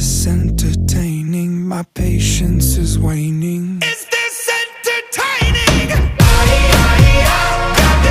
is entertaining, my patience is waning.